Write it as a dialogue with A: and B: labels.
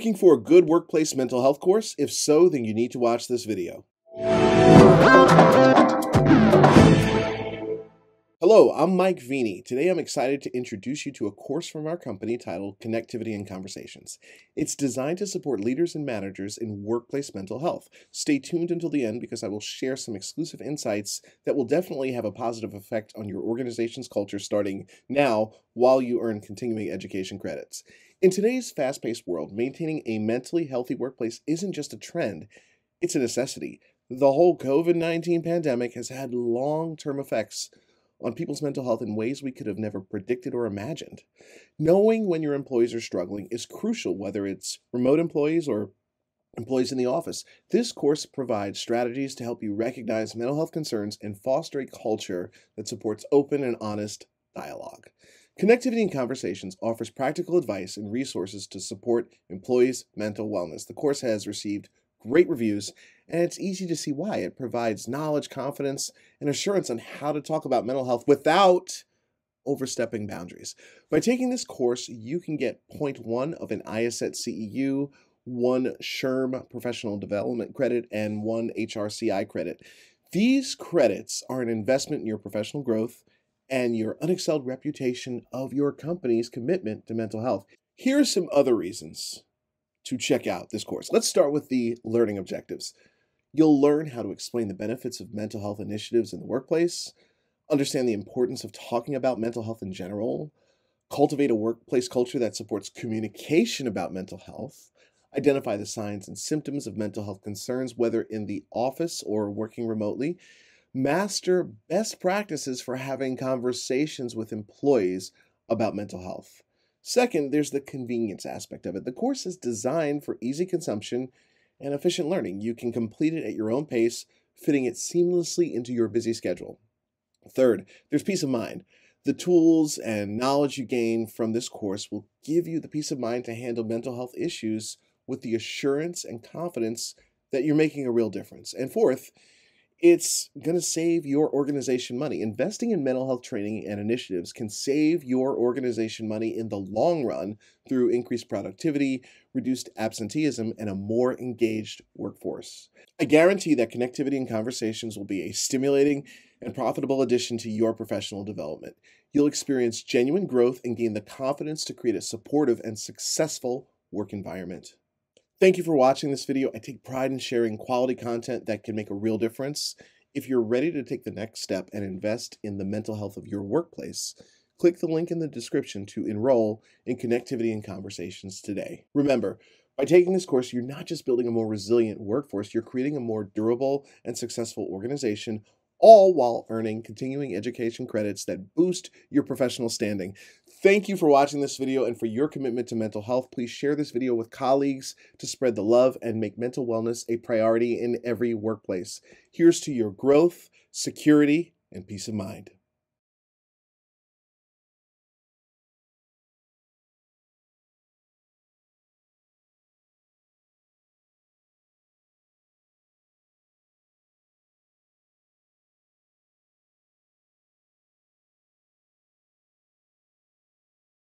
A: Looking for a good workplace mental health course? If so, then you need to watch this video. Hello, I'm Mike Veny. Today I'm excited to introduce you to a course from our company titled Connectivity and Conversations. It's designed to support leaders and managers in workplace mental health. Stay tuned until the end because I will share some exclusive insights that will definitely have a positive effect on your organization's culture starting now while you earn continuing education credits. In today's fast paced world, maintaining a mentally healthy workplace isn't just a trend, it's a necessity. The whole COVID 19 pandemic has had long term effects on people's mental health in ways we could have never predicted or imagined. Knowing when your employees are struggling is crucial, whether it's remote employees or employees in the office. This course provides strategies to help you recognize mental health concerns and foster a culture that supports open and honest dialogue. Connectivity and Conversations offers practical advice and resources to support employees' mental wellness. The course has received great reviews, and it's easy to see why. It provides knowledge, confidence, and assurance on how to talk about mental health without overstepping boundaries. By taking this course, you can get point one of an IACET CEU, one SHRM professional development credit, and one HRCI credit. These credits are an investment in your professional growth and your unexcelled reputation of your company's commitment to mental health. Here are some other reasons to check out this course. Let's start with the learning objectives. You'll learn how to explain the benefits of mental health initiatives in the workplace, understand the importance of talking about mental health in general, cultivate a workplace culture that supports communication about mental health, identify the signs and symptoms of mental health concerns, whether in the office or working remotely, master best practices for having conversations with employees about mental health. Second, there's the convenience aspect of it. The course is designed for easy consumption and efficient learning. You can complete it at your own pace, fitting it seamlessly into your busy schedule. Third, there's peace of mind. The tools and knowledge you gain from this course will give you the peace of mind to handle mental health issues with the assurance and confidence that you're making a real difference. And fourth, it's going to save your organization money. Investing in mental health training and initiatives can save your organization money in the long run through increased productivity, reduced absenteeism, and a more engaged workforce. I guarantee that connectivity and conversations will be a stimulating and profitable addition to your professional development. You'll experience genuine growth and gain the confidence to create a supportive and successful work environment. Thank you for watching this video. I take pride in sharing quality content that can make a real difference. If you're ready to take the next step and invest in the mental health of your workplace, click the link in the description to enroll in Connectivity and Conversations today. Remember, by taking this course, you're not just building a more resilient workforce, you're creating a more durable and successful organization all while earning continuing education credits that boost your professional standing. Thank you for watching this video and for your commitment to mental health. Please share this video with colleagues to spread the love and make mental wellness a priority in every workplace. Here's to your growth, security, and peace of mind.